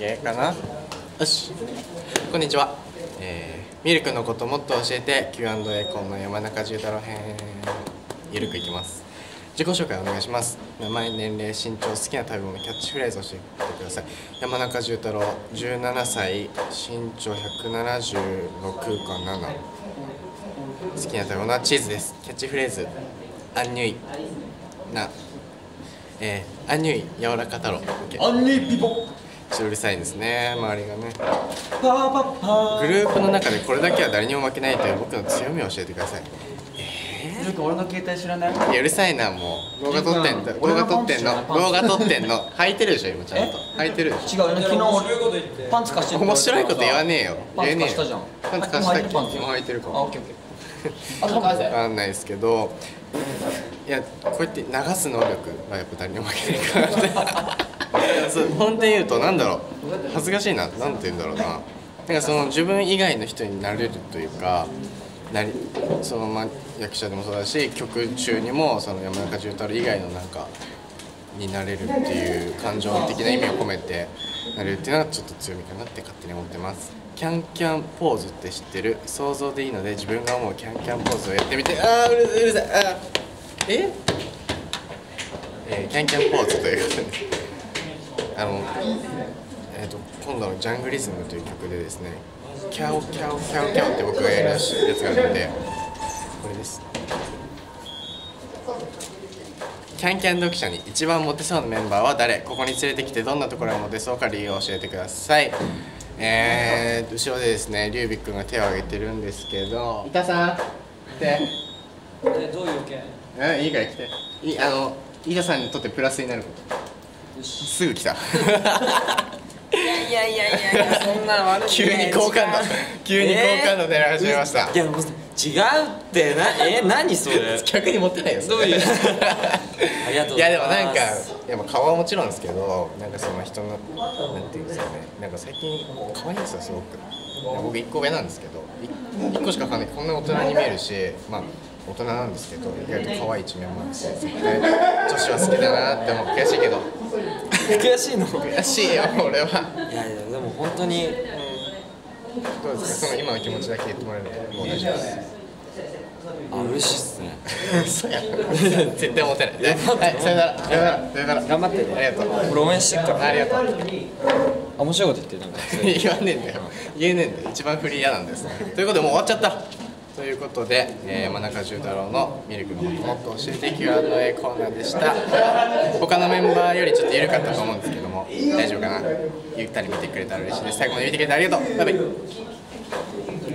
OK かな。よし。こんにちは、えー、ミルクのこともっと教えて Q&A コンの山中重太郎編。ゆるくいきます。自己紹介お願いします。名前年齢身長好きな食べ物キャッチフレーズを教えてください。山中重太郎17歳身長176か7好きな食べ物はチーズです。キャッチフレーズアンニュイなえー、アンニュイ柔らか太郎。アンニュイピポちょっとうるさいですね周りがね。パーパパグループの中でこれだけは誰にも負けないという僕の強みを教えてください。なんか俺の携帯知らない？いやうるさいなもう。動画撮ってんの。動画撮ってんの。動画撮ってんの。履いてるでしょ今ちゃんと。履いてるでし違う昨日パンツ貸してょ面白いこと言わねえよ。パン言えねえよツ貸したじゃん。パンツ貸したっけ？パンツ今履いてるかもあオッケーオッケーあと任せわかんないですけどいやこうやって流す能力はやっぱ誰にも負けないから本当に言うとなんだろう。恥ずかしいな。なんて言うんだろうな。なんかその自分以外の人になれるというかなりそのまあ役者でもそうだし曲中にもその山中重太郎以外のなんかになれるっていう感情的な意味を込めてなれるっていうのがちょっと強みかなって勝手に思ってます。キャンキャンポーズって知ってる？想像でいいので自分が思うキャンキャンポーズをやってみて。あーうるうるさい。あー。え？えーキャンキャンポーズという。ことであのえー、と今度の「ジャングリズム」という曲でですねキャオキャオキャオキャオって僕がやるやつがあるんでこれです。キャンキャン読者に一番モテそうなメンバーは誰？ここに連れてきてどんなところがモテそうか理由を教えてください。えー、後ろでですねリュウビックが手を挙げてるんですけど。板さん来て。えどういう件えいいから来て。いいあの板さんにとってプラスになることすぐ来た。いやいやいやいやそんな悪急に好感度急に好感度出始めました、いやもう違うってなえ何それ？逆に持ってないよどういう？ありがとうございます。いやでもなんかいやまあ顔はもちろんですけどなんかその人のなんていうんですかね。なんか最近可愛いんですよすごく僕1個上なんですけど 1, 個しかわかんない。こんな大人に見えるしまあ大人なんですけど意外と可愛い一面もあって女子は好きだなって思う。悔しいけど悔しいの？い悔しいよ俺は。やいやでも本当にどうですか？その今の気持ちだけ言ってもらえるともう大丈夫です。あ嬉しいっすね。嘘やん。絶対モテない。はい。さよならさよなら。さよなら。頑張ってね。ありがとう。俺応援してっから。ありがとう。あ面白いこと言ってるなんか。言わねえんだよ。言えねえんだよ。一番振り嫌なんですということでもう終わっちゃったということで、えー、山中十太郎のミルクのもっと教えて Q&A コーナーでした。他のメンバーよりちょっと緩かったと思うんですけども大丈夫かな？ゆったり見てくれたら嬉しいです。最後まで見てくれてありがとう。バイバイ。